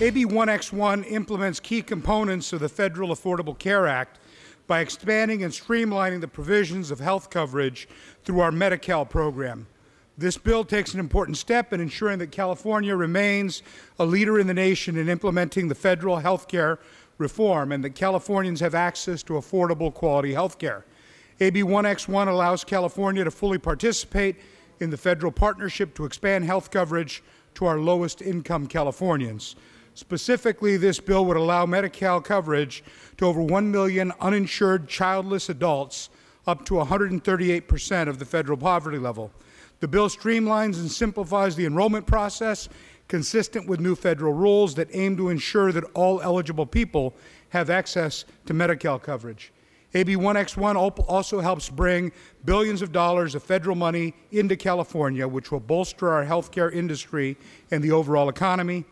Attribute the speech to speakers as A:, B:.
A: AB 1X1 implements key components of the Federal Affordable Care Act by expanding and streamlining the provisions of health coverage through our Medi-Cal program. This bill takes an important step in ensuring that California remains a leader in the nation in implementing the federal health care reform and that Californians have access to affordable quality health care. AB 1X1 allows California to fully participate in the federal partnership to expand health coverage to our lowest income Californians. Specifically, this bill would allow Medi-Cal coverage to over 1 million uninsured childless adults, up to 138 percent of the federal poverty level. The bill streamlines and simplifies the enrollment process, consistent with new federal rules that aim to ensure that all eligible people have access to Medi-Cal coverage. AB 1X1 also helps bring billions of dollars of federal money into California, which will bolster our healthcare industry and the overall economy.